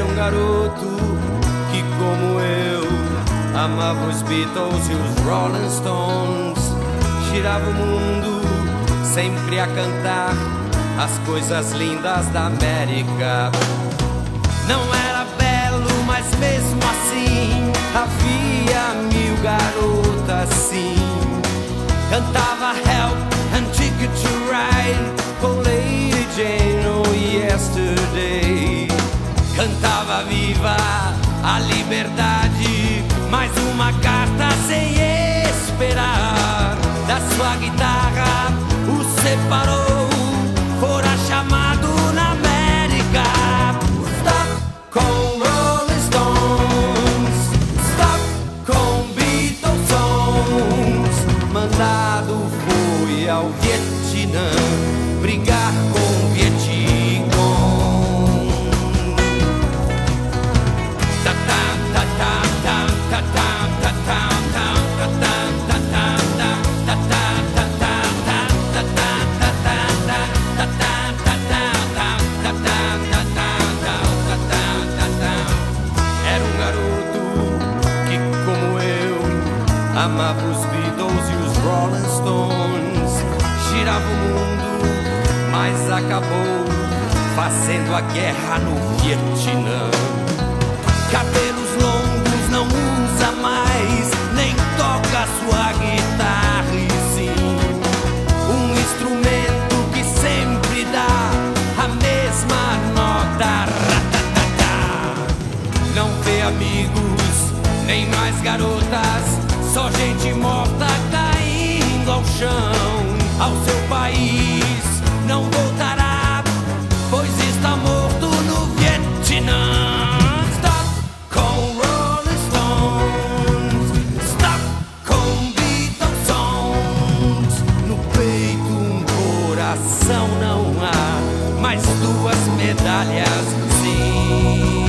Era um garoto que, como eu, amava os Beatles e os Rolling Stones. Girava o mundo sempre a cantar as coisas lindas da América. Não era belo, mas mesmo assim havia mil garotas sim. Cantava Help Viva a liberdade, mais uma carta sem esperar. Da sua guitarra o separou, amava os Beatles e os Rolling Stones. Girava o mundo, mas acabou fazendo a guerra no Vietnã. Cabelos longos não usa mais, nem toca sua guitarra e sim um instrumento que sempre dá a mesma nota. Não vê amigos, nem mais garotas, coração não há, mais duas medalhas sim.